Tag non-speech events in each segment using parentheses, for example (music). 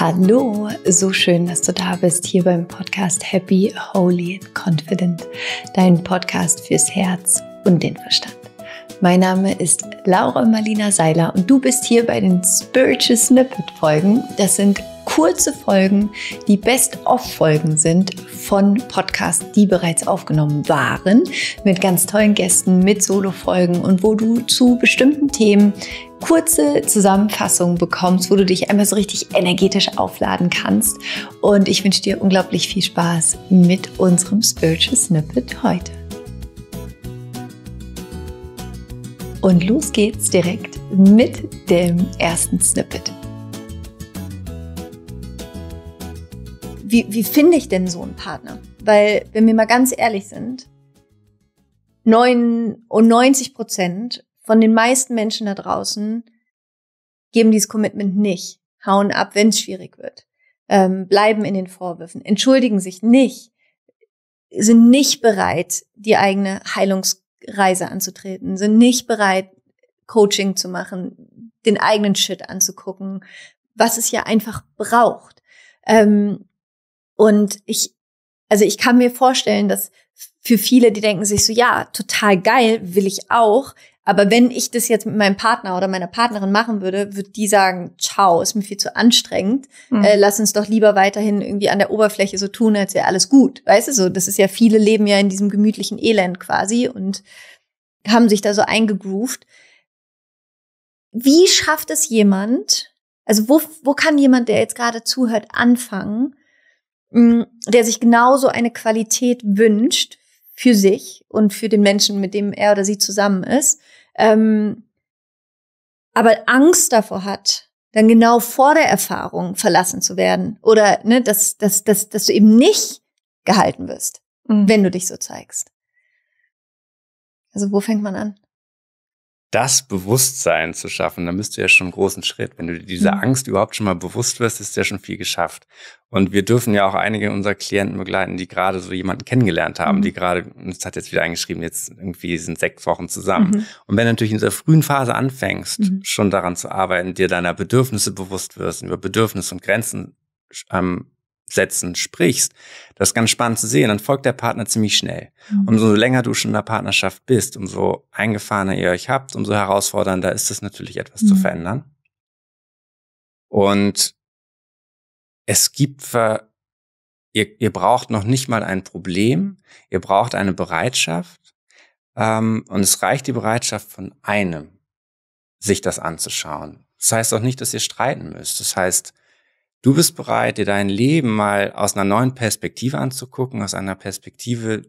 Hallo, so schön, dass du da bist hier beim Podcast Happy, Holy and Confident, dein Podcast fürs Herz und den Verstand. Mein Name ist Laura Marlina Seiler und du bist hier bei den Spiritual Snippet Folgen. Das sind kurze Folgen, die Best-of-Folgen sind von Podcasts, die bereits aufgenommen waren, mit ganz tollen Gästen, mit Solo-Folgen und wo du zu bestimmten Themen kurze Zusammenfassungen bekommst, wo du dich einmal so richtig energetisch aufladen kannst. Und ich wünsche dir unglaublich viel Spaß mit unserem Spiritual Snippet heute. Und los geht's direkt mit dem ersten Snippet. Wie, wie finde ich denn so einen Partner? Weil, wenn wir mal ganz ehrlich sind, 99 Prozent von den meisten Menschen da draußen geben dieses Commitment nicht, hauen ab, wenn es schwierig wird, ähm, bleiben in den Vorwürfen, entschuldigen sich nicht, sind nicht bereit, die eigene Heilungsreise anzutreten, sind nicht bereit, Coaching zu machen, den eigenen Shit anzugucken, was es ja einfach braucht. Ähm, und ich, also ich kann mir vorstellen, dass für viele, die denken sich so, ja, total geil, will ich auch. Aber wenn ich das jetzt mit meinem Partner oder meiner Partnerin machen würde, würde die sagen, ciao, ist mir viel zu anstrengend. Mhm. Äh, lass uns doch lieber weiterhin irgendwie an der Oberfläche so tun, als wäre alles gut. Weißt du so, das ist ja, viele leben ja in diesem gemütlichen Elend quasi und haben sich da so eingegroovt. Wie schafft es jemand, also wo, wo kann jemand, der jetzt gerade zuhört, anfangen, mm, der sich genauso eine Qualität wünscht für sich und für den Menschen, mit dem er oder sie zusammen ist, ähm, aber Angst davor hat, dann genau vor der Erfahrung verlassen zu werden oder ne, dass, dass, dass, dass du eben nicht gehalten wirst, mhm. wenn du dich so zeigst. Also wo fängt man an? Das Bewusstsein zu schaffen, dann bist du ja schon einen großen Schritt. Wenn du dir dieser mhm. Angst überhaupt schon mal bewusst wirst, ist ja schon viel geschafft. Und wir dürfen ja auch einige unserer Klienten begleiten, die gerade so jemanden kennengelernt haben, mhm. die gerade, das hat jetzt wieder eingeschrieben, jetzt irgendwie sind sechs Wochen zusammen. Mhm. Und wenn du natürlich in dieser frühen Phase anfängst, mhm. schon daran zu arbeiten, dir deiner Bedürfnisse bewusst wirst, über Bedürfnisse und Grenzen ähm, Sätzen sprichst, das ist ganz spannend zu sehen, dann folgt der Partner ziemlich schnell. Mhm. Umso länger du schon in der Partnerschaft bist, umso eingefahrener ihr euch habt, umso herausfordernder ist es natürlich etwas mhm. zu verändern. Und es gibt ihr, ihr braucht noch nicht mal ein Problem, ihr braucht eine Bereitschaft ähm, und es reicht die Bereitschaft von einem, sich das anzuschauen. Das heißt auch nicht, dass ihr streiten müsst. Das heißt, Du bist bereit, dir dein Leben mal aus einer neuen Perspektive anzugucken, aus einer Perspektive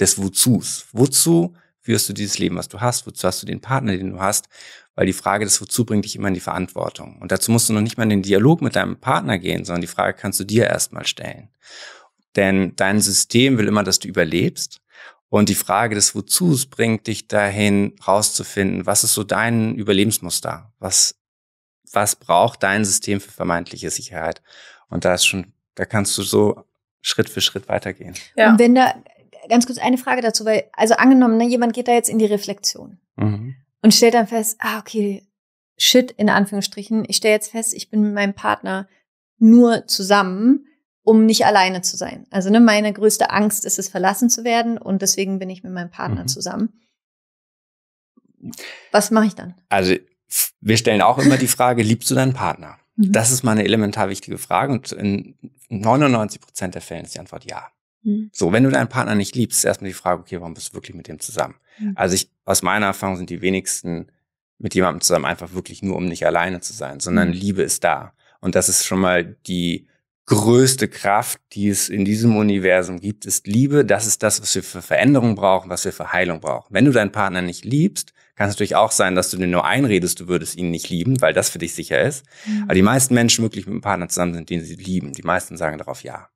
des Wozus. Wozu führst du dieses Leben, was du hast? Wozu hast du den Partner, den du hast? Weil die Frage des Wozu bringt dich immer in die Verantwortung. Und dazu musst du noch nicht mal in den Dialog mit deinem Partner gehen, sondern die Frage kannst du dir erstmal stellen. Denn dein System will immer, dass du überlebst. Und die Frage des Wozus bringt dich dahin, rauszufinden, was ist so dein Überlebensmuster? Was was braucht dein System für vermeintliche Sicherheit? Und da ist schon, da kannst du so Schritt für Schritt weitergehen. Ja. Und wenn da, ganz kurz eine Frage dazu, weil, also angenommen, ne, jemand geht da jetzt in die Reflexion mhm. und stellt dann fest, ah, okay, shit, in Anführungsstrichen, ich stelle jetzt fest, ich bin mit meinem Partner nur zusammen, um nicht alleine zu sein. Also ne, meine größte Angst ist es, verlassen zu werden und deswegen bin ich mit meinem Partner mhm. zusammen. Was mache ich dann? Also wir stellen auch immer die Frage, liebst du deinen Partner? Mhm. Das ist mal eine elementar wichtige Frage und in 99 Prozent der Fällen ist die Antwort ja. Mhm. So, wenn du deinen Partner nicht liebst, ist erstmal die Frage, okay, warum bist du wirklich mit dem zusammen? Mhm. Also ich, aus meiner Erfahrung sind die wenigsten mit jemandem zusammen einfach wirklich nur, um nicht alleine zu sein, sondern mhm. Liebe ist da. Und das ist schon mal die größte Kraft, die es in diesem Universum gibt, ist Liebe. Das ist das, was wir für Veränderung brauchen, was wir für Heilung brauchen. Wenn du deinen Partner nicht liebst, kann es natürlich auch sein, dass du dir nur einredest, du würdest ihn nicht lieben, weil das für dich sicher ist. Mhm. Aber die meisten Menschen wirklich mit einem Partner zusammen sind, den sie lieben. Die meisten sagen darauf ja.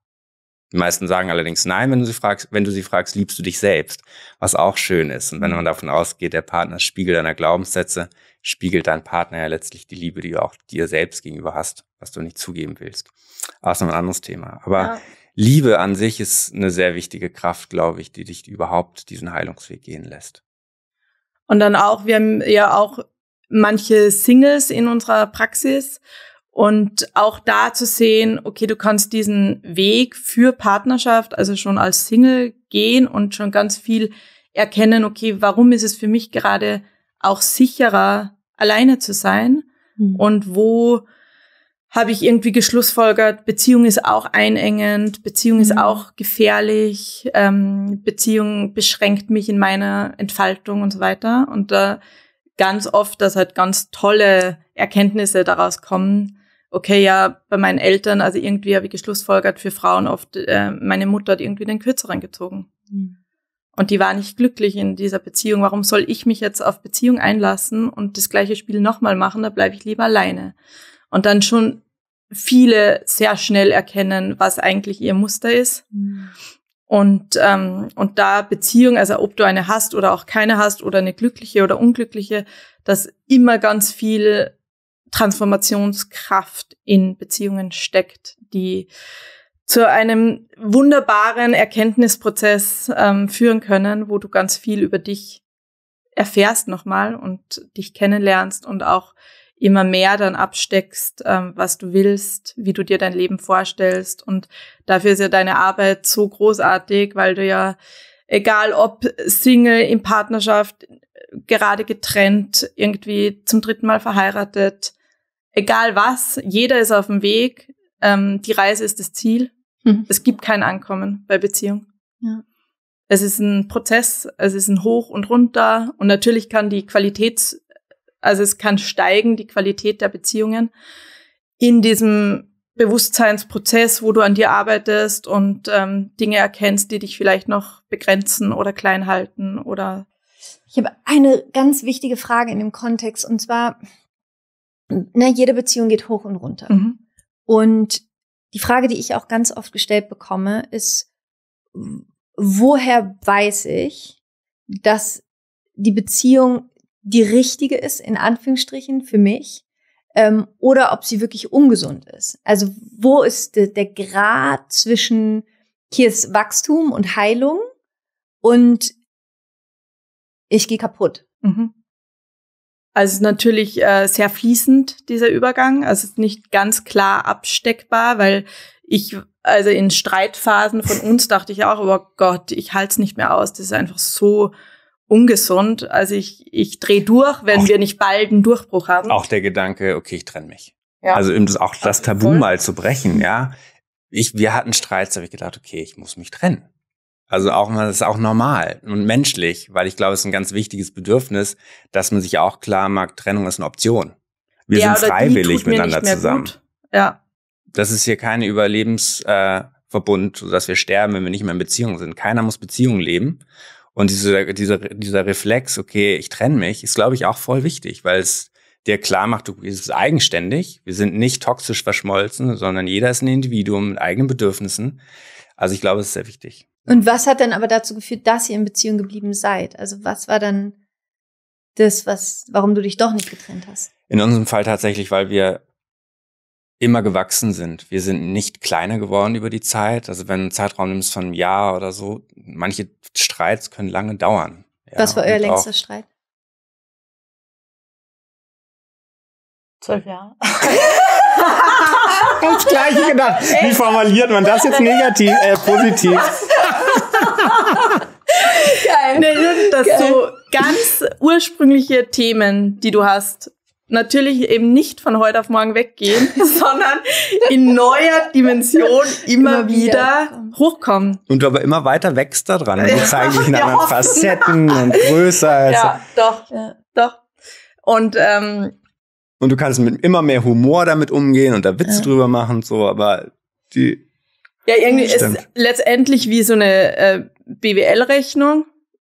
Die meisten sagen allerdings nein, wenn du sie fragst, wenn du sie fragst, liebst du dich selbst, was auch schön ist. Und wenn man davon ausgeht, der Partner ist Spiegel deiner Glaubenssätze, spiegelt dein Partner ja letztlich die Liebe, die du auch dir selbst gegenüber hast, was du nicht zugeben willst. Aber ist noch ein anderes Thema. Aber ja. Liebe an sich ist eine sehr wichtige Kraft, glaube ich, die dich überhaupt diesen Heilungsweg gehen lässt. Und dann auch, wir haben ja auch manche Singles in unserer Praxis Und auch da zu sehen, okay, du kannst diesen Weg für Partnerschaft, also schon als Single gehen und schon ganz viel erkennen, okay, warum ist es für mich gerade auch sicherer, alleine zu sein? Mhm. Und wo habe ich irgendwie geschlussfolgert, Beziehung ist auch einengend, Beziehung mhm. ist auch gefährlich, ähm, Beziehung beschränkt mich in meiner Entfaltung und so weiter. Und da äh, ganz oft, dass halt ganz tolle Erkenntnisse daraus kommen, okay, ja, bei meinen Eltern, also irgendwie habe ich geschlussfolgert für Frauen oft, äh, meine Mutter hat irgendwie den Kürzeren gezogen. Mhm. Und die war nicht glücklich in dieser Beziehung. Warum soll ich mich jetzt auf Beziehung einlassen und das gleiche Spiel nochmal machen? Da bleibe ich lieber alleine. Und dann schon viele sehr schnell erkennen, was eigentlich ihr Muster ist. Mhm. Und, ähm, und da Beziehung, also ob du eine hast oder auch keine hast oder eine glückliche oder unglückliche, dass immer ganz viel Transformationskraft in Beziehungen steckt, die zu einem wunderbaren Erkenntnisprozess ähm, führen können, wo du ganz viel über dich erfährst nochmal und dich kennenlernst und auch immer mehr dann absteckst, ähm, was du willst, wie du dir dein Leben vorstellst. Und dafür ist ja deine Arbeit so großartig, weil du ja, egal ob Single, in Partnerschaft, gerade getrennt, irgendwie zum dritten Mal verheiratet, egal was, jeder ist auf dem Weg. Ähm, die Reise ist das Ziel. Mhm. Es gibt kein Ankommen bei Beziehung. Ja. Es ist ein Prozess, es ist ein Hoch und runter und natürlich kann die Qualität, also es kann steigen, die Qualität der Beziehungen in diesem Bewusstseinsprozess, wo du an dir arbeitest und ähm, Dinge erkennst, die dich vielleicht noch begrenzen oder klein halten oder. Ich habe eine ganz wichtige Frage in dem Kontext und zwar, ne, jede Beziehung geht hoch und runter. Mhm. Und die Frage, die ich auch ganz oft gestellt bekomme, ist, woher weiß ich, dass die Beziehung die richtige ist, in Anführungsstrichen, für mich, ähm, oder ob sie wirklich ungesund ist. Also wo ist de, der Grad zwischen hier ist Wachstum und Heilung und ich gehe kaputt. Mhm. Also es ist natürlich äh, sehr fließend, dieser Übergang. Also es ist nicht ganz klar absteckbar, weil ich, also in Streitphasen von uns dachte ich auch, oh Gott, ich halte es nicht mehr aus. Das ist einfach so ungesund. Also ich, ich drehe durch, wenn auch, wir nicht bald einen Durchbruch haben. Auch der Gedanke, okay, ich trenne mich. Ja. Also eben das, auch das Tabu Voll. mal zu brechen, ja. Ich, wir hatten Streits, da habe ich gedacht, okay, ich muss mich trennen. Also auch mal, das ist auch normal und menschlich, weil ich glaube, es ist ein ganz wichtiges Bedürfnis, dass man sich auch klar macht, Trennung ist eine Option. Wir ja, sind freiwillig miteinander zusammen. Gut. Ja. Das ist hier keine Überlebensverbund, äh, dass wir sterben, wenn wir nicht mehr in Beziehung sind. Keiner muss Beziehung leben. Und diese, dieser, dieser Reflex, okay, ich trenne mich, ist, glaube ich, auch voll wichtig, weil es dir klar macht, du bist eigenständig. Wir sind nicht toxisch verschmolzen, sondern jeder ist ein Individuum mit eigenen Bedürfnissen. Also ich glaube, es ist sehr wichtig. Und was hat dann aber dazu geführt, dass ihr in Beziehung geblieben seid? Also was war dann das, was, warum du dich doch nicht getrennt hast? In unserem Fall tatsächlich, weil wir immer gewachsen sind. Wir sind nicht kleiner geworden über die Zeit. Also wenn du einen Zeitraum nimmst von einem Jahr oder so, manche Streits können lange dauern. Ja, was war euer längster Streit? Zwölf Jahre. (laughs) das gleiche gedacht. Wie formuliert man das jetzt negativ, äh, positiv? Geil. Nee, das Geil. so ganz ursprüngliche Themen, die du hast, natürlich eben nicht von heute auf morgen weggehen, (laughs) sondern in neuer Dimension (laughs) immer, immer wieder, hochkommen. Und du aber immer weiter wächst da dran. Und die zeigen sich in (laughs) anderen Facetten und größer. Ja, doch, ja. doch. Und ähm, und du kannst mit immer mehr Humor damit umgehen und da Witze ja. drüber machen, so, aber die. Ja, irgendwie ist es letztendlich wie so eine äh, BWL-Rechnung.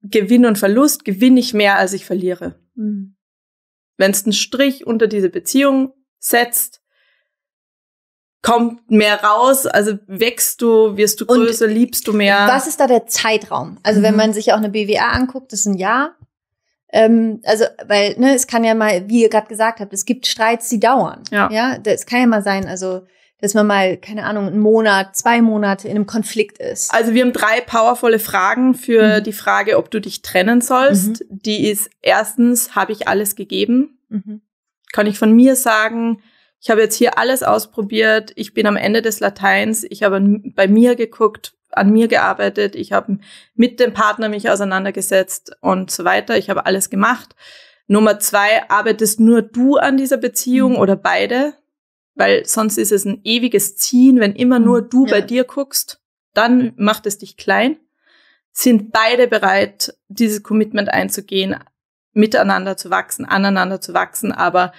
Gewinn und Verlust, gewinne ich mehr, als ich verliere. Mhm. Wenn es einen Strich unter diese Beziehung setzt, kommt mehr raus, also wächst du, wirst du größer, und liebst du mehr. Was ist da der Zeitraum? Also mhm. wenn man sich auch eine BWA anguckt, das ist ein Jahr. Ähm, also, weil, ne, es kann ja mal, wie ihr gerade gesagt habt, es gibt Streits, die dauern. Ja. Ja, das kann ja mal sein, also, dass man mal, keine Ahnung, einen Monat, zwei Monate in einem Konflikt ist. Also wir haben drei powervolle Fragen für mhm. die Frage, ob du dich trennen sollst. Mhm. Die ist erstens, habe ich alles gegeben? Mhm. Kann ich von mir sagen, ich habe jetzt hier alles ausprobiert, ich bin am Ende des Lateins, ich habe bei mir geguckt, an mir gearbeitet, ich habe mit dem Partner mich auseinandergesetzt und so weiter, ich habe alles gemacht. Nummer zwei, arbeitest nur du an dieser Beziehung mhm. oder beide? Weil sonst ist es ein ewiges Ziehen, wenn immer nur du ja. bei dir guckst, dann macht es dich klein. Sind beide bereit, dieses Commitment einzugehen, miteinander zu wachsen, aneinander zu wachsen, aber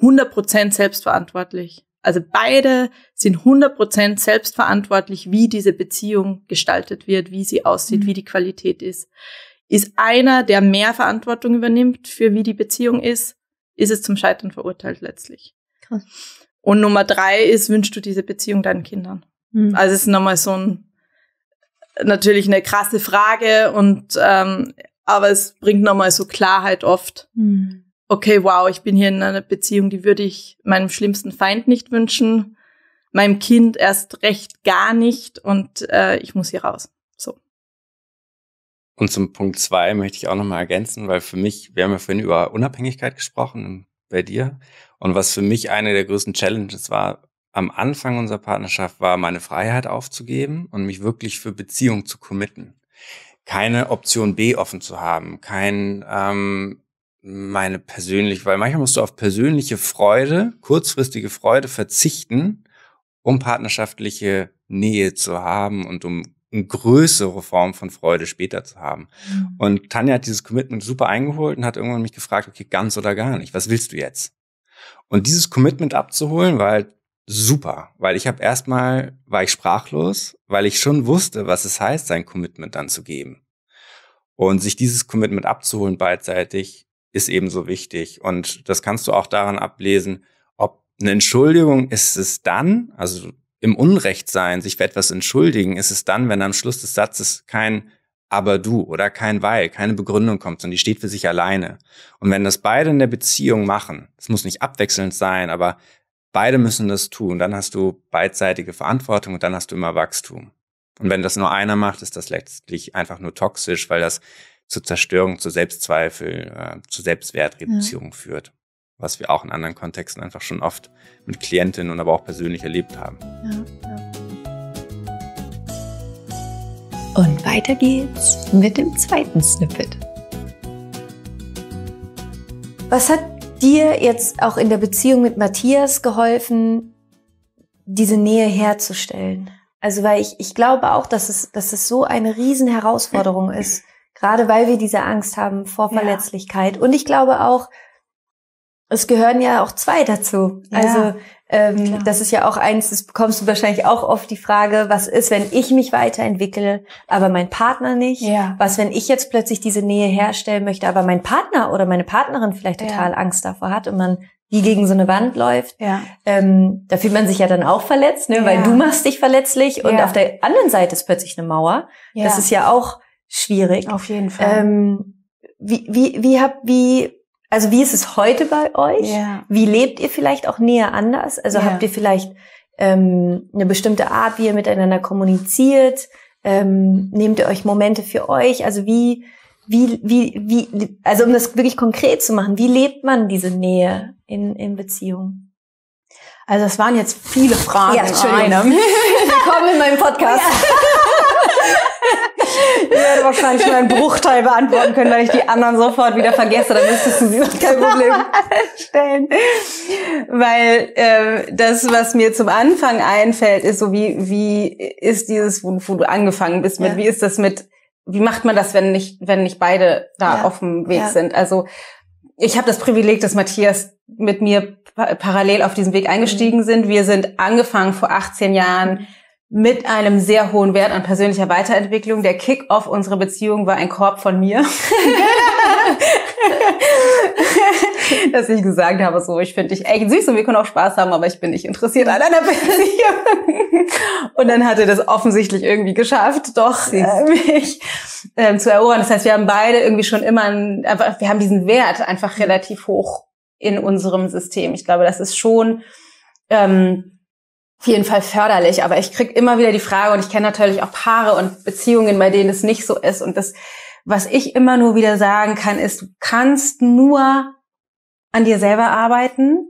100% selbstverantwortlich. Also beide sind 100% selbstverantwortlich, wie diese Beziehung gestaltet wird, wie sie aussieht, mhm. wie die Qualität ist. Ist einer, der mehr Verantwortung übernimmt für wie die Beziehung ist, ist es zum Scheitern verurteilt letztlich. Krass. Und Nummer drei ist, wünschst du diese Beziehung deinen Kindern? Mhm. Also es ist nochmal so ein, natürlich eine krasse Frage und ähm, aber es bringt nochmal so Klarheit oft. Mhm okay, wow, ich bin hier in einer Beziehung, die würde ich meinem schlimmsten Feind nicht wünschen, meinem Kind erst recht gar nicht und äh, ich muss hier raus. So. Und zum Punkt zwei möchte ich auch nochmal ergänzen, weil für mich, wir haben ja vorhin über Unabhängigkeit gesprochen bei dir. Und was für mich eine der größten Challenges war, am Anfang unserer Partnerschaft war, meine Freiheit aufzugeben und mich wirklich für Beziehung zu committen. Keine Option B offen zu haben, kein ähm, meine persönlich, weil manchmal musst du auf persönliche Freude, kurzfristige Freude verzichten, um partnerschaftliche Nähe zu haben und um eine größere Form von Freude später zu haben. Mhm. Und Tanja hat dieses Commitment super eingeholt und hat irgendwann mich gefragt, okay, ganz oder gar nicht, was willst du jetzt? Und dieses Commitment abzuholen war halt super, weil ich habe erstmal, war ich sprachlos, weil ich schon wusste, was es heißt, sein Commitment dann zu geben. Und sich dieses Commitment abzuholen beidseitig, ist ebenso wichtig. Und das kannst du auch daran ablesen, ob eine Entschuldigung ist es dann, also im Unrecht sein, sich für etwas entschuldigen, ist es dann, wenn am Schluss des Satzes kein aber du oder kein weil, keine Begründung kommt, sondern die steht für sich alleine. Und wenn das beide in der Beziehung machen, es muss nicht abwechselnd sein, aber beide müssen das tun, dann hast du beidseitige Verantwortung und dann hast du immer Wachstum. Und wenn das nur einer macht, ist das letztlich einfach nur toxisch, weil das zur Zerstörung, zu Selbstzweifel, äh, zu Selbstwertreduzierung ja. führt. Was wir auch in anderen Kontexten einfach schon oft mit Klientinnen und aber auch persönlich erlebt haben. Ja, ja. Und weiter geht's mit dem zweiten Snippet. Was hat dir jetzt auch in der Beziehung mit Matthias geholfen, diese Nähe herzustellen? Also weil ich, ich glaube auch, dass es, dass es so eine riesen Herausforderung ist, Gerade weil wir diese Angst haben vor Verletzlichkeit. Ja. Und ich glaube auch, es gehören ja auch zwei dazu. Ja, also ähm, das ist ja auch eins, das bekommst du wahrscheinlich auch oft die Frage, was ist, wenn ich mich weiterentwickle, aber mein Partner nicht? Ja. Was, wenn ich jetzt plötzlich diese Nähe herstellen möchte, aber mein Partner oder meine Partnerin vielleicht total ja. Angst davor hat und man wie gegen so eine Wand läuft. Ja. Ähm, da fühlt man sich ja dann auch verletzt, ne? Ja. weil du machst dich verletzlich und auf der anderen Seite ist plötzlich eine Mauer. Ja. Das ist ja auch schwierig. Auf jeden Fall. Ähm, wie, wie, wie habt, wie, also wie ist es heute bei euch? Ja. Wie lebt ihr vielleicht auch näher anders? Also ja. habt ihr vielleicht ähm, eine bestimmte Art, wie ihr miteinander kommuniziert? Ähm, nehmt ihr euch Momente für euch? Also wie, wie, wie, wie, also um das wirklich konkret zu machen, wie lebt man diese Nähe in, in Beziehungen? Also es waren jetzt viele Fragen. Ja, Entschuldigung. (laughs) Willkommen in meinem Podcast. Ja. Ich werde wahrscheinlich nur einen Bruchteil beantworten können, weil ich die anderen sofort wieder vergesse. Dann müsstest du sie noch kein Problem stellen. Weil äh, das, was mir zum Anfang einfällt, ist so, wie, wie ist dieses, wo, wo du angefangen bist mit, ja. wie ist das mit, wie macht man das, wenn nicht, wenn nicht beide da ja. auf dem Weg ja. sind? Also ich habe das Privileg, dass Matthias mit mir parallel auf diesem Weg eingestiegen mhm. sind. Wir sind angefangen vor 18 Jahren mit einem sehr hohen Wert an persönlicher Weiterentwicklung. Der Kick-off unserer Beziehung war ein Korb von mir. (laughs) Dass ich gesagt habe, so, ich finde dich echt süß und wir können auch Spaß haben, aber ich bin nicht interessiert an einer Beziehung. Und dann hat er das offensichtlich irgendwie geschafft, doch äh, mich ähm, zu erobern. Das heißt, wir haben beide irgendwie schon immer, ein, einfach, wir haben diesen Wert einfach relativ hoch in unserem System. Ich glaube, das ist schon ähm, auf jeden Fall förderlich, aber ich krieg immer wieder die Frage und ich kenne natürlich auch Paare und Beziehungen, bei denen es nicht so ist. Und das, was ich immer nur wieder sagen kann, ist, du kannst nur an dir selber arbeiten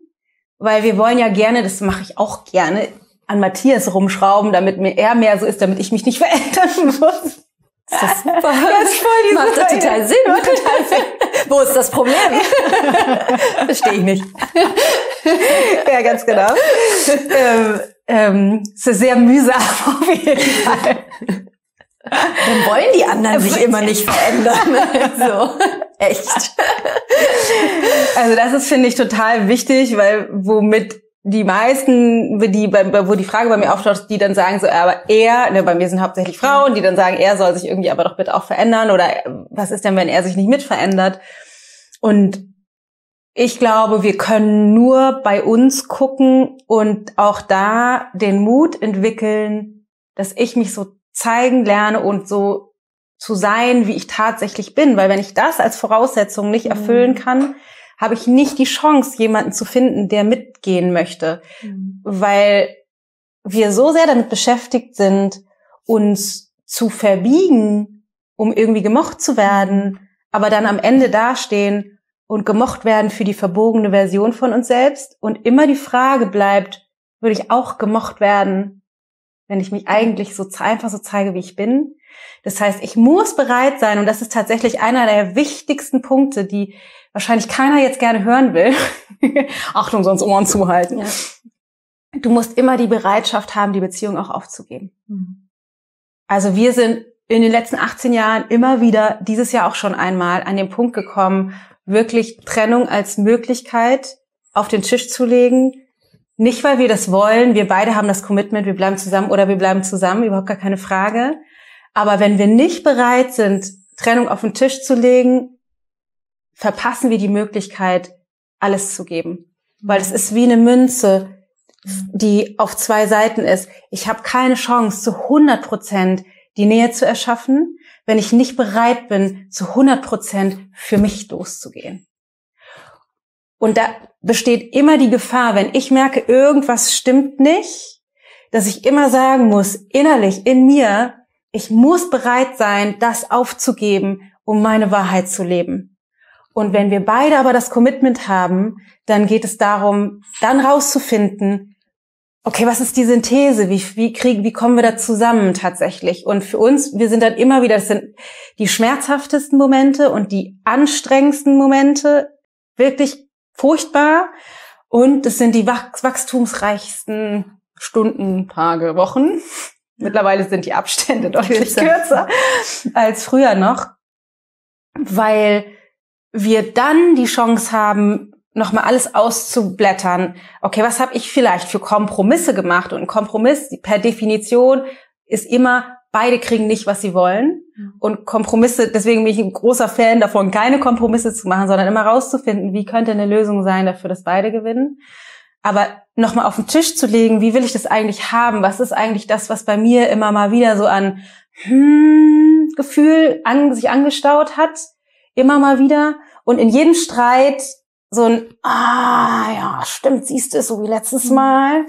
weil wir wollen ja gerne, das mache ich auch gerne, an Matthias rumschrauben, damit mir er mehr so ist, damit ich mich nicht (laughs) verändern muss. Ist das super? (laughs) Das ist voll die Macht das total Sinn. Macht total Sinn. (laughs) Wo ist das Problem? Verstehe ich nicht. ja, ganz genau. Ähm, ähm, es ist sehr mühsam (laughs) auf jeden Fall. Dann wollen die anderen sich immer nicht verändern. (laughs) so. Echt. Also das ist, finde ich, total wichtig, weil womit die meisten, die, wo die Frage bei mir auftaucht, die dann sagen so, aber er, ne, bei mir sind hauptsächlich Frauen, die dann sagen, er soll sich irgendwie aber doch bitte auch verändern oder was ist denn, wenn er sich nicht mit verändert? Und ich glaube, wir können nur bei uns gucken und auch da den Mut entwickeln, dass ich mich so zeigen lerne und so zu sein, wie ich tatsächlich bin. Weil wenn ich das als Voraussetzung nicht erfüllen mhm. kann, habe ich nicht die Chance, jemanden zu finden, der mitgehen möchte. Mhm. Weil wir so sehr damit beschäftigt sind, uns zu verbiegen, um irgendwie gemocht zu werden, aber dann am Ende dastehen und gemocht werden für die verbogene Version von uns selbst und immer die Frage bleibt, würde ich auch gemocht werden, wenn ich mich eigentlich so einfach so zeige, wie ich bin? Das heißt, ich muss bereit sein, und das ist tatsächlich einer der wichtigsten Punkte, die wahrscheinlich keiner jetzt gerne hören will. (laughs) Achtung, sonst Ohren zuhalten. Ja. Du musst immer die Bereitschaft haben, die Beziehung auch aufzugeben. Mhm. Also wir sind in den letzten 18 Jahren immer wieder, dieses Jahr auch schon einmal, an den Punkt gekommen, wirklich Trennung als Möglichkeit auf den Tisch zu legen. Nicht, weil wir das wollen, wir beide haben das Commitment, wir bleiben zusammen oder wir bleiben zusammen, überhaupt gar keine Frage. Aber wenn wir nicht bereit sind, Trennung auf den Tisch zu legen, verpassen wir die Möglichkeit, alles zu geben. Weil es ist wie eine Münze, die auf zwei Seiten ist. Ich habe keine Chance, zu 100 Prozent die Nähe zu erschaffen, wenn ich nicht bereit bin, zu 100 Prozent für mich loszugehen. Und da besteht immer die Gefahr, wenn ich merke, irgendwas stimmt nicht, dass ich immer sagen muss, innerlich, in mir, ich muss bereit sein, das aufzugeben, um meine Wahrheit zu leben. Und wenn wir beide aber das Commitment haben, dann geht es darum, dann rauszufinden, okay, was ist die Synthese? Wie, wie kriegen, wie kommen wir da zusammen tatsächlich? Und für uns, wir sind dann immer wieder, das sind die schmerzhaftesten Momente und die anstrengendsten Momente, wirklich furchtbar. Und es sind die wachstumsreichsten Stunden, Tage, Wochen. Mittlerweile sind die Abstände (laughs) deutlich kürzer als früher noch, weil wir dann die Chance haben, nochmal alles auszublättern. Okay, was habe ich vielleicht für Kompromisse gemacht? Und ein Kompromiss per Definition ist immer, beide kriegen nicht, was sie wollen. Mhm. Und Kompromisse, deswegen bin ich ein großer Fan davon, keine Kompromisse zu machen, sondern immer rauszufinden, wie könnte eine Lösung sein dafür, dass beide gewinnen. Aber nochmal auf den Tisch zu legen, wie will ich das eigentlich haben? Was ist eigentlich das, was bei mir immer mal wieder so an hm, Gefühl an, sich angestaut hat? Immer mal wieder. Und in jedem Streit so ein, ah ja, stimmt, siehst du, so wie letztes mhm. Mal,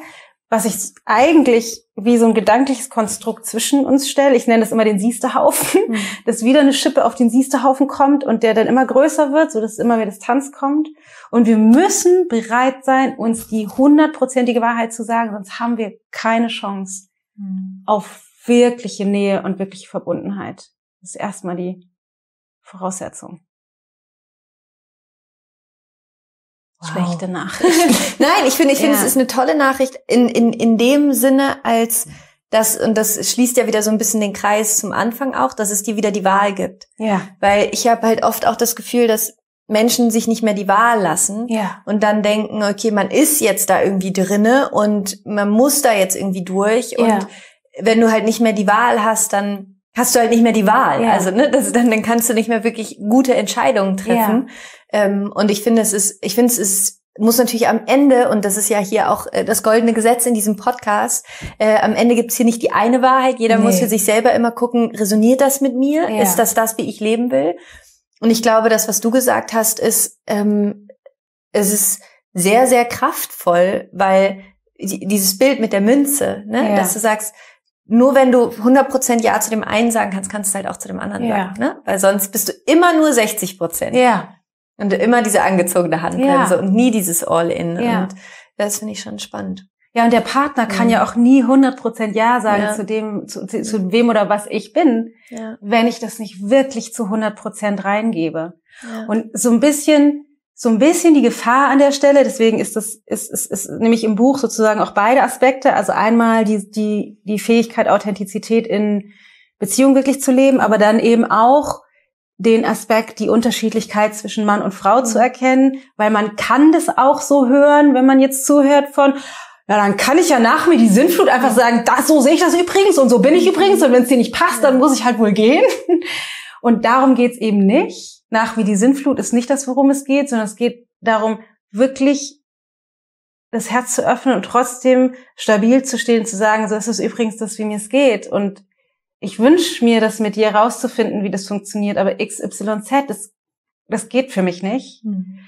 was ich eigentlich wie so ein gedankliches Konstrukt zwischen uns stelle. Ich nenne das immer den Siesterhaufen, mhm. (laughs) dass wieder eine Schippe auf den Siesterhaufen kommt und der dann immer größer wird, so dass immer mehr Distanz kommt. Und wir müssen bereit sein, uns die hundertprozentige Wahrheit zu sagen, sonst haben wir keine Chance mhm. auf wirkliche Nähe und wirkliche Verbundenheit. Das ist erstmal die Voraussetzung. Wow. Schlechte Nachricht. (laughs) Nein, ich finde, ich finde, ja. es ist eine tolle Nachricht in, in, in dem Sinne, als das, und das schließt ja wieder so ein bisschen den Kreis zum Anfang auch, dass es dir wieder die Wahl gibt. Ja. Weil ich habe halt oft auch das Gefühl, dass Menschen sich nicht mehr die Wahl lassen ja. und dann denken, okay, man ist jetzt da irgendwie drinne und man muss da jetzt irgendwie durch und ja. wenn du halt nicht mehr die Wahl hast, dann hast du halt nicht mehr die Wahl. Ja. Also ne, das, dann, dann kannst du nicht mehr wirklich gute Entscheidungen treffen. Ähm, und ich finde, es ist, ich finde, es ist muss natürlich am Ende, und das ist ja hier auch äh, das goldene Gesetz in diesem Podcast, äh, am Ende gibt's hier nicht die eine Wahrheit. Jeder nee. muss für sich selber immer gucken, resoniert das mit mir? Ja. Ist das das, wie ich leben will? Und ich glaube, das, was du gesagt hast, ist, ähm, es ist sehr, sehr kraftvoll, weil dieses Bild mit der Münze, ne, ja. dass du sagst, nur wenn du 100% Ja zu dem einen sagen kannst, kannst du halt auch zu dem anderen ja. sagen. Ne? Weil sonst bist du immer nur 60%. Ja. Und immer diese angezogene Handbremse ja. und nie dieses All-In. Ja. Und Das finde ich schon spannend. Ja, und der Partner kann ja, ja auch nie 100% Ja sagen ja. zu dem, zu, zu, zu, wem oder was ich bin, ja. wenn ich das nicht wirklich zu 100% reingebe. Und so ein bisschen, so ein bisschen die Gefahr an der Stelle, deswegen ist das, ist, ist, ist nämlich im Buch sozusagen auch beide Aspekte, also einmal die, die, die Fähigkeit, Authentizität in Beziehung wirklich zu leben, aber dann eben auch den Aspekt, die Unterschiedlichkeit zwischen Mann und Frau zu mhm. erkennen, weil man kann das auch so hören, wenn man jetzt zuhört von, ja, dann kann ich ja nach mir die Sinnflut einfach sagen, das, so sehe ich das übrigens und so bin ich übrigens und wenn es dir nicht passt, dann muss ich halt wohl gehen. (laughs) Und darum geht's eben nicht. Nach wie die Sinnflut ist nicht das, worum es geht, sondern es geht darum, wirklich das Herz zu öffnen und trotzdem stabil zu stehen, zu sagen, so ist es übrigens das, wie mir es geht. Und ich wünsche mir, das mit dir rauszufinden, wie das funktioniert, aber XYZ, das, das geht für mich nicht. Mhm.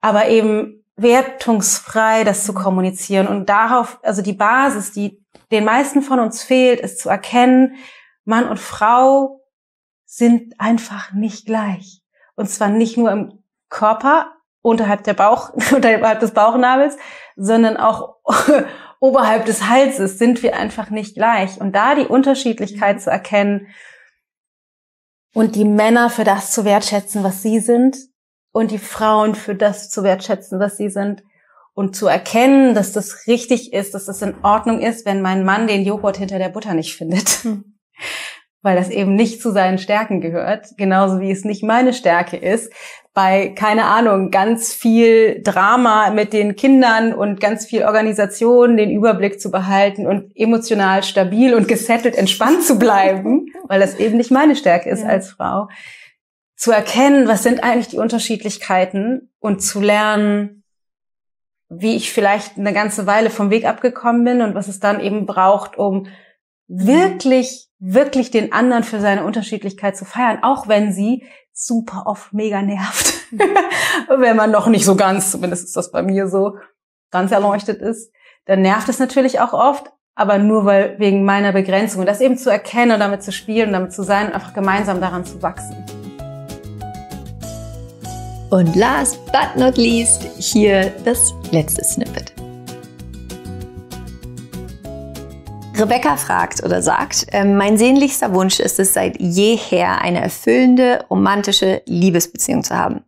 Aber eben wertungsfrei das zu kommunizieren und darauf, also die Basis, die den meisten von uns fehlt, ist zu erkennen, Mann und Frau sind einfach nicht gleich. Und zwar nicht nur im Körper, unterhalb der Bauch, (laughs) unterhalb des Bauchnabels, sondern auch oberhalb des Halses sind wir einfach nicht gleich. Und da die Unterschiedlichkeit zu erkennen und die Männer für das zu wertschätzen, was sie sind, und die Frauen für das zu wertschätzen, was sie sind und zu erkennen, dass das richtig ist, dass das in Ordnung ist, wenn mein Mann den Joghurt hinter der Butter nicht findet. Hm. Weil das eben nicht zu seinen Stärken gehört, genauso wie es nicht meine Stärke ist, bei, keine Ahnung, ganz viel Drama mit den Kindern und ganz viel Organisation den Überblick zu behalten und emotional stabil und gesettelt entspannt zu bleiben, (laughs) weil das eben nicht meine Stärke ist ja. als Frau zu erkennen, was sind eigentlich die Unterschiedlichkeiten und zu lernen, wie ich vielleicht eine ganze Weile vom Weg abgekommen bin und was es dann eben braucht, um wirklich, wirklich den anderen für seine Unterschiedlichkeit zu feiern, auch wenn sie super oft mega nervt. (laughs) wenn man noch nicht so ganz, zumindest ist das bei mir so, ganz erleuchtet ist, dann nervt es natürlich auch oft, aber nur weil wegen meiner Begrenzung und das eben zu erkennen und damit zu spielen und damit zu sein und einfach gemeinsam daran zu wachsen. Und last but not least hier das letzte Snippet. Rebecca fragt oder sagt, äh, mein sehnlichster Wunsch ist es seit jeher, eine erfüllende, romantische Liebesbeziehung zu haben.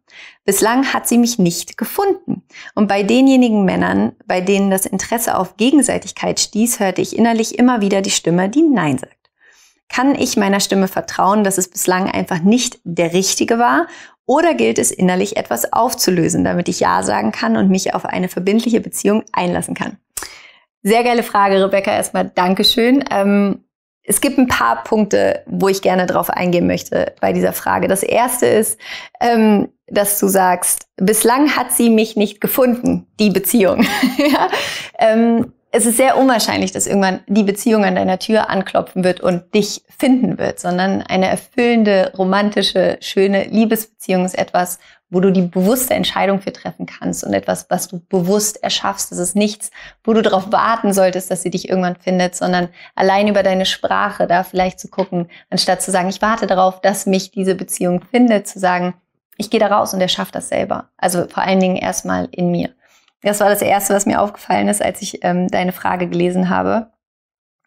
Bislang hat sie mich nicht gefunden. Und bei denjenigen Männern, bei denen das Interesse auf Gegenseitigkeit stieß, hörte ich innerlich immer wieder die Stimme, die Nein sagt. Kann ich meiner Stimme vertrauen, dass es bislang einfach nicht der Richtige war oder gilt es innerlich etwas aufzulösen, damit ich Ja sagen kann und mich auf eine verbindliche Beziehung einlassen kann? Sehr geile Frage, Rebecca. Erstmal Dankeschön. Ähm, es gibt ein paar Punkte, wo ich gerne drauf eingehen möchte bei dieser Frage. Das erste ist, ähm, dass du sagst, bislang hat sie mich nicht gefunden, die Beziehung. (laughs) ja? ähm, es ist sehr unwahrscheinlich, dass irgendwann die Beziehung an deiner Tür anklopfen wird und dich finden wird, sondern eine erfüllende, romantische, schöne Liebesbeziehung ist etwas, wo du die bewusste Entscheidung für treffen kannst und etwas, was du bewusst erschaffst. Das ist nichts, wo du darauf warten solltest, dass sie dich irgendwann findet, sondern allein über deine Sprache da vielleicht zu gucken, anstatt zu sagen, ich warte darauf, dass mich diese Beziehung findet, zu sagen, ich gehe da raus und er schafft das selber. Also vor allen Dingen erstmal in mir. Das war das Erste, was mir aufgefallen ist, als ich ähm, deine Frage gelesen habe.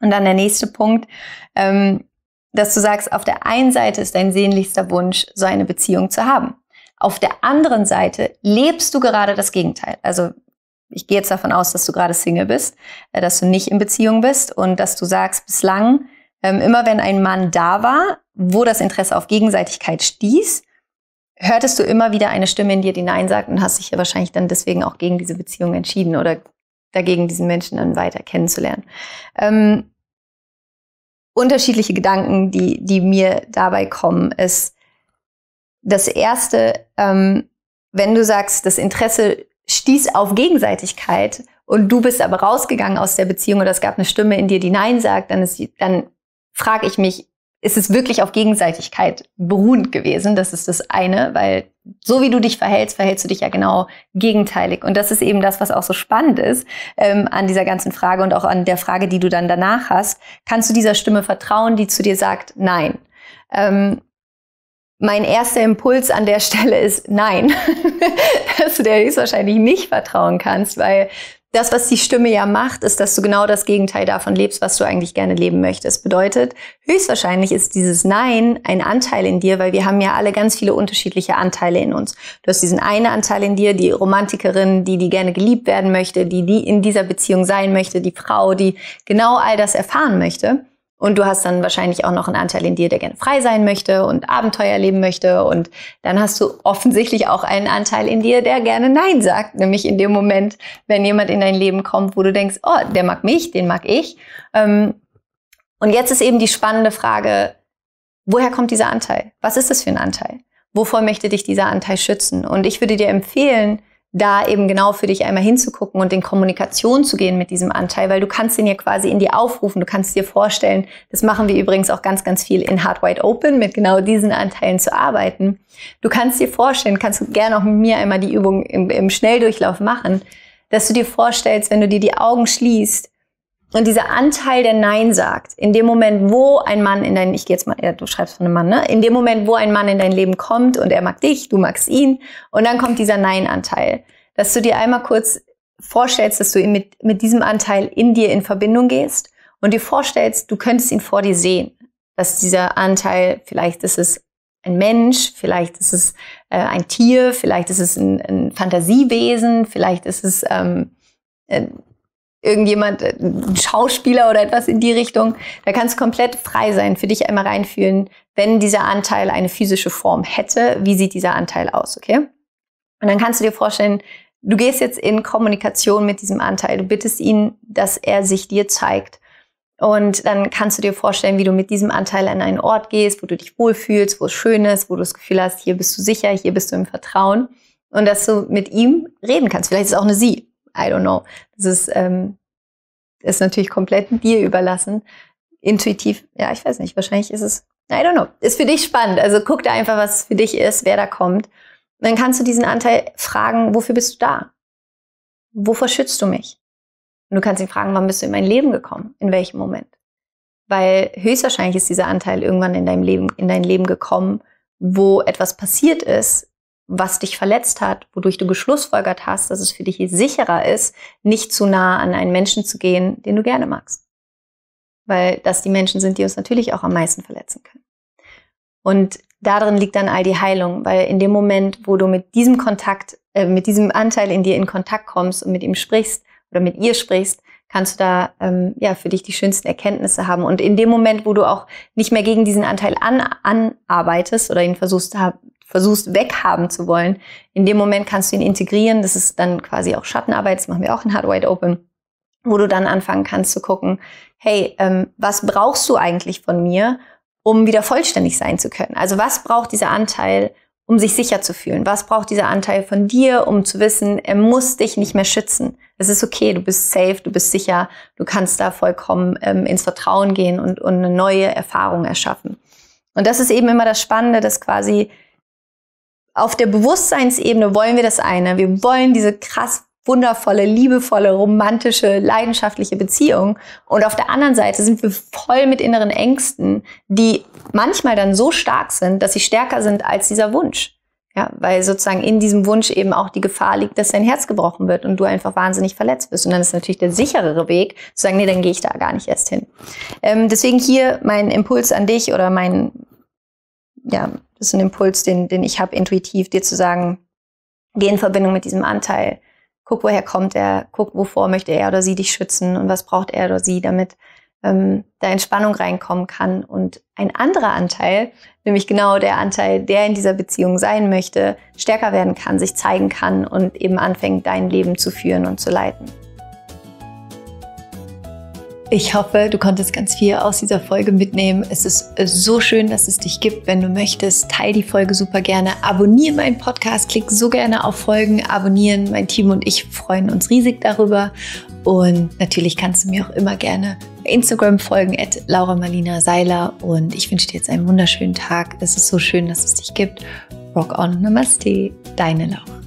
Und dann der nächste Punkt, ähm, dass du sagst, auf der einen Seite ist dein sehnlichster Wunsch, so eine Beziehung zu haben. Auf der anderen Seite lebst du gerade das Gegenteil. Also ich gehe jetzt davon aus, dass du gerade Single bist, äh, dass du nicht in Beziehung bist und dass du sagst, bislang, ähm, immer wenn ein Mann da war, wo das Interesse auf Gegenseitigkeit stieß, hörtest du immer wieder eine Stimme in dir, die Nein sagt und hast dich ja wahrscheinlich dann deswegen auch gegen diese Beziehung entschieden oder dagegen, diesen Menschen dann weiter kennenzulernen. Ähm, unterschiedliche Gedanken, die, die mir dabei kommen, ist das erste, ähm, wenn du sagst, das Interesse stieß auf Gegenseitigkeit und du bist aber rausgegangen aus der Beziehung oder es gab eine Stimme in dir, die Nein sagt, dann, ist, dann frage ich mich, ist es wirklich auf Gegenseitigkeit beruhend gewesen. Das ist das eine, weil so wie du dich verhältst, verhältst du dich ja genau gegenteilig. Und das ist eben das, was auch so spannend ist ähm, an dieser ganzen Frage und auch an der Frage, die du dann danach hast. Kannst du dieser Stimme vertrauen, die zu dir sagt, nein? Ähm, mein erster Impuls an der Stelle ist nein, (laughs) dass du dir höchstwahrscheinlich nicht vertrauen kannst, weil das, was die Stimme ja macht, ist, dass du genau das Gegenteil davon lebst, was du eigentlich gerne leben möchtest. Bedeutet, höchstwahrscheinlich ist dieses Nein ein Anteil in dir, weil wir haben ja alle ganz viele unterschiedliche Anteile in uns. Du hast diesen einen Anteil in dir, die Romantikerin, die, die gerne geliebt werden möchte, die, die in dieser Beziehung sein möchte, die Frau, die genau all das erfahren möchte. Und du hast dann wahrscheinlich auch noch einen Anteil in dir, der gerne frei sein möchte und Abenteuer erleben möchte. Und dann hast du offensichtlich auch einen Anteil in dir, der gerne Nein sagt. Nämlich in dem Moment, wenn jemand in dein Leben kommt, wo du denkst, oh, der mag mich, den mag ich. Ähm, und jetzt ist eben die spannende Frage, woher kommt dieser Anteil? Was ist das für ein Anteil? Wovor möchte dich dieser Anteil schützen? Und ich würde dir empfehlen, da eben genau für dich einmal hinzugucken und in Kommunikation zu gehen mit diesem Anteil, weil du kannst ihn ja quasi in dir aufrufen, du kannst dir vorstellen, das machen wir übrigens auch ganz, ganz viel in Hard Wide Open, mit genau diesen Anteilen zu arbeiten. Du kannst dir vorstellen, kannst du gerne auch mit mir einmal die Übung im, im Schnelldurchlauf machen, dass du dir vorstellst, wenn du dir die Augen schließt, und dieser Anteil, der Nein sagt, in dem Moment, wo ein Mann in dein, ich gehe jetzt mal, ja, du schreibst von einem Mann, ne? In dem Moment, wo ein Mann in dein Leben kommt und er mag dich, du magst ihn, und dann kommt dieser Nein-Anteil, dass du dir einmal kurz vorstellst, dass du mit, mit diesem Anteil in dir in Verbindung gehst und dir vorstellst, du könntest ihn vor dir sehen. Dass dieser Anteil, vielleicht ist es ein Mensch, vielleicht ist es äh, ein Tier, vielleicht ist es ein, ein Fantasiewesen, vielleicht ist es ähm, äh, irgendjemand, äh, ein Schauspieler oder etwas in die Richtung. Da kannst du komplett frei sein, für dich einmal reinfühlen, wenn dieser Anteil eine physische Form hätte, wie sieht dieser Anteil aus, okay? Und dann kannst du dir vorstellen, du gehst jetzt in Kommunikation mit diesem Anteil, du bittest ihn, dass er sich dir zeigt. Und dann kannst du dir vorstellen, wie du mit diesem Anteil an einen Ort gehst, wo du dich wohlfühlst, wo es schön ist, wo du das Gefühl hast, hier bist du sicher, hier bist du im Vertrauen. Und dass du mit ihm reden kannst. Vielleicht ist es auch eine Sie. I don't know. Das ist, ähm, ist natürlich komplett dir überlassen. Intuitiv, ja, ich weiß nicht, wahrscheinlich ist es, I don't know. Ist für dich spannend. Also guck da einfach, was für dich ist, wer da kommt. Und dann kannst du diesen Anteil fragen, wofür bist du da? Wovor schützt du mich? Und du kannst ihn fragen, wann bist du in mein Leben gekommen? In welchem Moment? Weil höchstwahrscheinlich ist dieser Anteil irgendwann in deinem Leben, in dein Leben gekommen, wo etwas passiert ist, was dich verletzt hat, wodurch du geschlussfolgert hast, dass es für dich sicherer ist, nicht zu nah an einen Menschen zu gehen, den du gerne magst. Weil das die Menschen sind, die uns natürlich auch am meisten verletzen können. Und darin liegt dann all die Heilung, weil in dem Moment, wo du mit diesem Kontakt, äh, mit diesem Anteil in dir in Kontakt kommst und mit ihm sprichst oder mit ihr sprichst, kannst du da ähm, ja für dich die schönsten Erkenntnisse haben. Und in dem Moment, wo du auch nicht mehr gegen diesen Anteil an, anarbeitest oder ihn versuchst versuchst weghaben zu wollen, in dem Moment kannst du ihn integrieren. Das ist dann quasi auch Schattenarbeit, das machen wir auch in Hard Wide Open, wo du dann anfangen kannst zu gucken, hey, ähm, was brauchst du eigentlich von mir, um wieder vollständig sein zu können? Also was braucht dieser Anteil, um sich sicher zu fühlen? Was braucht dieser Anteil von dir, um zu wissen, er muss dich nicht mehr schützen? Es ist okay, du bist safe, du bist sicher, du kannst da vollkommen ähm, ins Vertrauen gehen und, und eine neue Erfahrung erschaffen. Und das ist eben immer das Spannende, dass quasi auf der Bewusstseinsebene wollen wir das eine. Wir wollen diese krass wundervolle, liebevolle, romantische, leidenschaftliche Beziehung. Und auf der anderen Seite sind wir voll mit inneren Ängsten, die manchmal dann so stark sind, dass sie stärker sind als dieser Wunsch. Ja, weil sozusagen in diesem Wunsch eben auch die Gefahr liegt, dass dein Herz gebrochen wird und du einfach wahnsinnig verletzt bist. Und dann ist natürlich der sicherere Weg, zu sagen, nee, dann gehe ich da gar nicht erst hin. Ähm, deswegen hier mein Impuls an dich oder mein, ja, das ist ein Impuls, den, den ich habe, intuitiv, dir zu sagen, geh in Verbindung mit diesem Anteil. Guck, woher kommt er, guck, wovor möchte er oder sie dich schützen und was braucht er oder sie, damit ähm, da Entspannung reinkommen kann. Und ein anderer Anteil, nämlich genau der Anteil, der in dieser Beziehung sein möchte, stärker werden kann, sich zeigen kann und eben anfängt, dein Leben zu führen und zu leiten. Ich hoffe, du konntest ganz viel aus dieser Folge mitnehmen. Es ist so schön, dass es dich gibt. Wenn du möchtest, teile die Folge super gerne. Abonniere meinen Podcast, klick so gerne auf Folgen, abonnieren. Mein Team und ich freuen uns riesig darüber. Und natürlich kannst du mir auch immer gerne Instagram folgen, at Laura Marlina Seiler. Und ich wünsche dir jetzt einen wunderschönen Tag. Es ist so schön, dass es dich gibt. Rock on, Namaste, deine Laura.